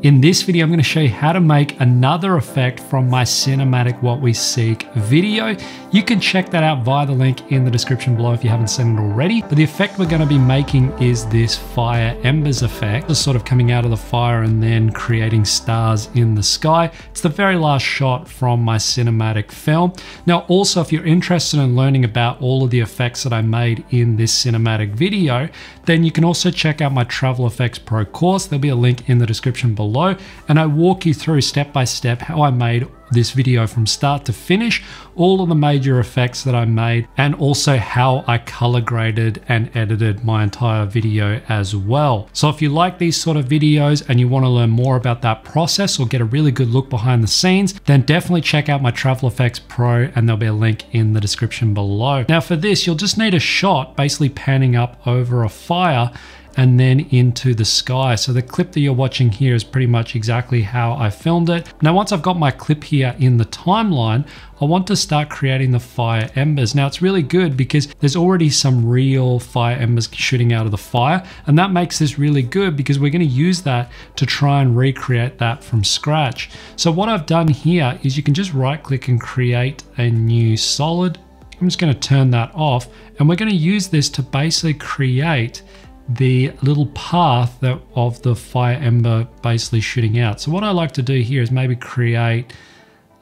In this video, I'm going to show you how to make another effect from my cinematic What We Seek video. You can check that out via the link in the description below if you haven't seen it already. But the effect we're going to be making is this fire embers effect, just sort of coming out of the fire and then creating stars in the sky. It's the very last shot from my cinematic film. Now, also, if you're interested in learning about all of the effects that I made in this cinematic video, then you can also check out my Travel Effects Pro course. There'll be a link in the description below below and I walk you through step by step how I made this video from start to finish, all of the major effects that I made, and also how I color graded and edited my entire video as well. So if you like these sort of videos and you want to learn more about that process or get a really good look behind the scenes, then definitely check out my Travel Effects Pro and there'll be a link in the description below. Now for this, you'll just need a shot basically panning up over a fire and then into the sky. So the clip that you're watching here is pretty much exactly how I filmed it. Now, once I've got my clip here in the timeline, I want to start creating the fire embers. Now it's really good because there's already some real fire embers shooting out of the fire and that makes this really good because we're going to use that to try and recreate that from scratch. So what I've done here is you can just right click and create a new solid. I'm just going to turn that off and we're going to use this to basically create the little path that of the fire ember basically shooting out. So what I like to do here is maybe create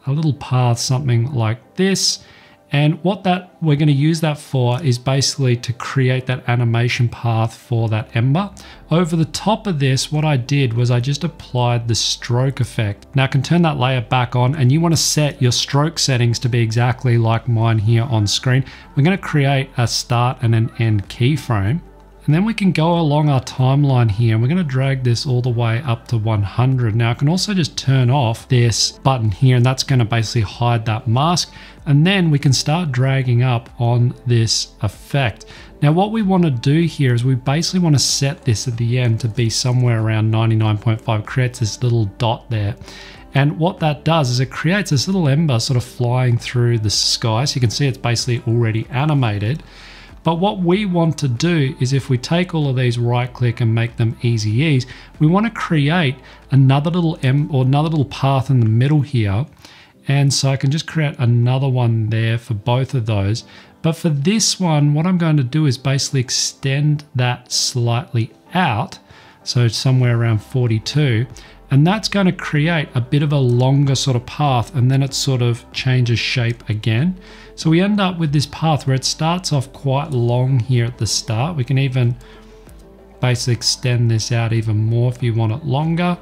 a little path, something like this. And what that we're going to use that for is basically to create that animation path for that ember. Over the top of this, what I did was I just applied the stroke effect. Now I can turn that layer back on and you want to set your stroke settings to be exactly like mine here on screen. We're going to create a start and an end keyframe. And then we can go along our timeline here and we're going to drag this all the way up to 100. Now I can also just turn off this button here and that's going to basically hide that mask. And then we can start dragging up on this effect. Now what we want to do here is we basically want to set this at the end to be somewhere around 99.5, creates this little dot there. And what that does is it creates this little ember sort of flying through the sky. So you can see it's basically already animated. But what we want to do is if we take all of these right click and make them easy ease, we want to create another little M or another little path in the middle here. And so I can just create another one there for both of those. But for this one, what I'm going to do is basically extend that slightly out. So somewhere around 42. And that's going to create a bit of a longer sort of path and then it sort of changes shape again. So we end up with this path where it starts off quite long here at the start. We can even basically extend this out even more if you want it longer.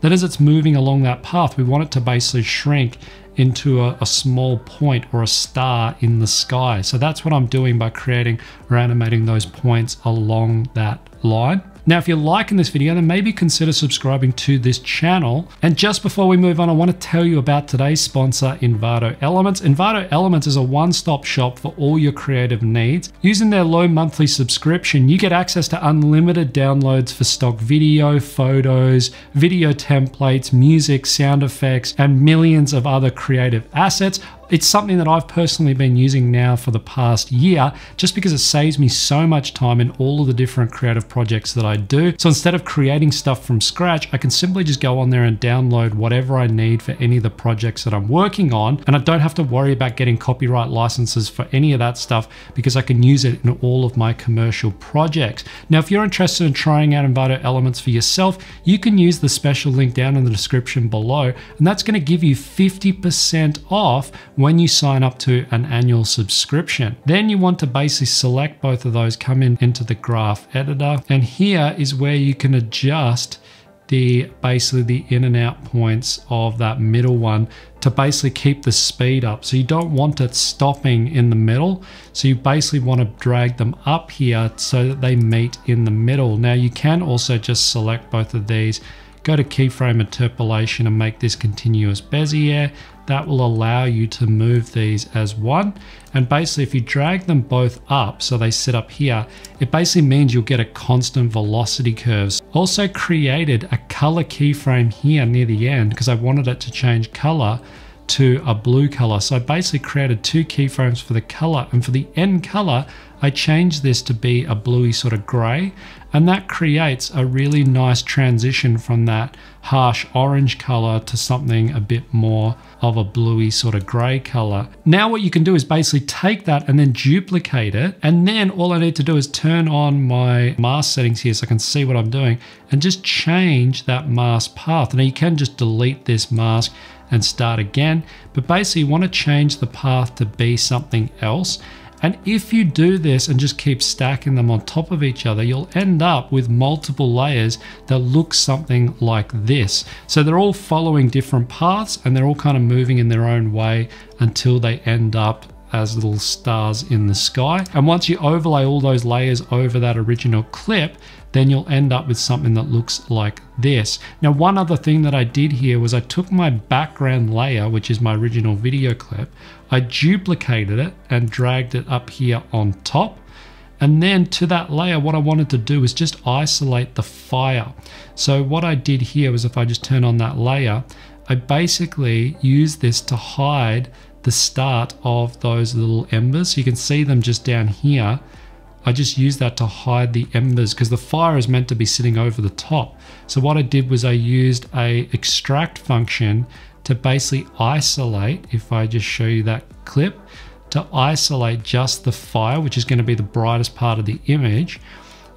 Then as it's moving along that path, we want it to basically shrink into a, a, small point or a star in the sky. So that's what I'm doing by creating or animating those points along that line. Now, if you're liking this video, then maybe consider subscribing to this channel. And just before we move on, I want to tell you about today's sponsor, Envato Elements. Envato Elements is a one-stop shop for all your creative needs. Using their low monthly subscription, you get access to unlimited downloads for stock video, photos, video templates, music, sound effects, and millions of other creative assets it's something that I've personally been using now for the past year just because it saves me so much time in all of the different creative projects that I do. So instead of creating stuff from scratch, I can simply just go on there and download whatever I need for any of the projects that I'm working on. And I don't have to worry about getting copyright licenses for any of that stuff because I can use it in all of my commercial projects. Now, if you're interested in trying out Envato Elements for yourself, you can use the special link down in the description below, and that's going to give you 50% off when you sign up to an annual subscription. Then you want to basically select both of those, come in into the graph editor, and here is where you can adjust the basically the in and out points of that middle one to basically keep the speed up. So you don't want it stopping in the middle. So you basically want to drag them up here so that they meet in the middle. Now you can also just select both of these Go to keyframe interpolation and make this continuous Bezier. That will allow you to move these as one. And basically if you drag them both up so they sit up here, it basically means you'll get a constant velocity curves. Also created a color keyframe here near the end because I wanted it to change color to a blue color. So I basically created two keyframes for the color and for the end color, I change this to be a bluey sort of gray, and that creates a really nice transition from that harsh orange color to something a bit more of a bluey sort of gray color. Now what you can do is basically take that and then duplicate it. And then all I need to do is turn on my mask settings here so I can see what I'm doing and just change that mask path. Now you can just delete this mask and start again, but basically you want to change the path to be something else. And if you do this and just keep stacking them on top of each other, you'll end up with multiple layers that look something like this. So they're all following different paths and they're all kind of moving in their own way until they end up as little stars in the sky. And once you overlay all those layers over that original clip, then you'll end up with something that looks like this. Now, one other thing that I did here was I took my background layer, which is my original video clip, I duplicated it and dragged it up here on top. And then to that layer, what I wanted to do is just isolate the fire. So what I did here was if I just turn on that layer, I basically use this to hide the start of those little embers. You can see them just down here. I just use that to hide the embers because the fire is meant to be sitting over the top. So what I did was I used a extract function to basically isolate, if I just show you that clip, to isolate just the fire, which is going to be the brightest part of the image.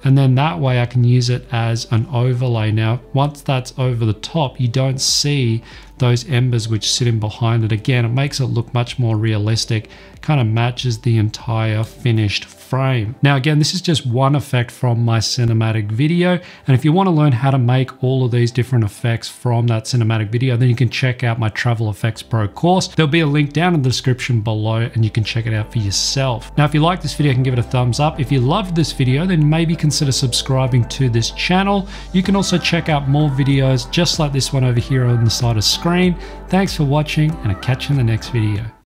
And then that way I can use it as an overlay. Now, once that's over the top, you don't see those embers which sit in behind it. Again, it makes it look much more realistic, kind of matches the entire finished frame. Now again, this is just one effect from my cinematic video. And if you want to learn how to make all of these different effects from that cinematic video, then you can check out my Travel Effects Pro course. There'll be a link down in the description below and you can check it out for yourself. Now, if you like this video, you can give it a thumbs up. If you loved this video, then maybe consider subscribing to this channel. You can also check out more videos just like this one over here on the side of screen screen. Thanks for watching and I'll catch you in the next video.